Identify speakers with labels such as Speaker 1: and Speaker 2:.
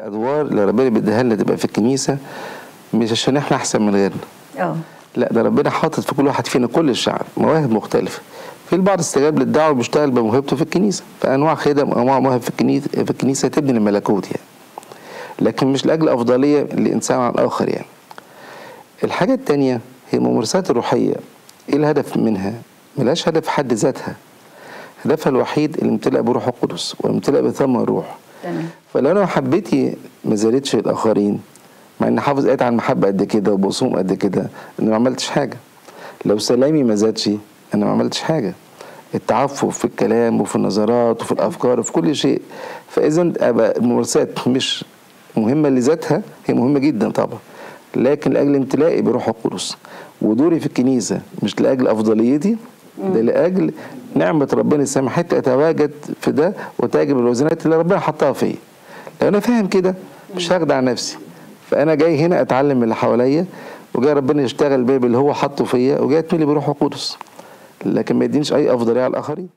Speaker 1: الأدوار اللي ربنا بيديها لنا تبقى في الكنيسة مش عشان إحنا أحسن من غيرنا.
Speaker 2: آه.
Speaker 1: لا ده ربنا حاطط في كل واحد فينا كل الشعب مواهب مختلفة. في البعض استجاب للدعوة وبيشتغل بموهبته في الكنيسة. فانواع خدم وانواع مواهب في الكنيسة في الكنيسة تبني الملكوت يعني. لكن مش لأجل أفضلية لإنسان عن اخر يعني. الحاجة الثانية هي الممارسات الروحية. إيه الهدف منها؟ ملهاش هدف حد ذاتها. هدفها الوحيد الامتلاء بروح القدس والامتلاء بثمر الروح
Speaker 2: تمام.
Speaker 1: فلو أنا محبتي ما زادتش الآخرين مع إن حافظ ايات عن المحبة قد كده وبصوم قد كده أنا ما عملتش حاجة. لو سلامي ما زادش أنا ما عملتش حاجة. التعفف في الكلام وفي النظرات وفي الأفكار وفي كل شيء. فإذا أبقى الممارسات مش مهمة لذاتها هي مهمة جدا طبعا. لكن لأجل امتلائي بروح القدس. ودوري في الكنيسة مش لأجل أفضليتي ده لأجل نعمة ربنا سمحت اتواجد في ده وتجب الوزنات اللي ربنا حطها فيا لو أنا فاهم كده مش هخدع نفسي. فأنا جاي هنا أتعلم من اللي حواليا وجاي ربنا يشتغل بيا اللي هو حاطه فيا وجاي اتملي بروح القدس. لكن ما يدينيش أي أفضلية على الآخرين.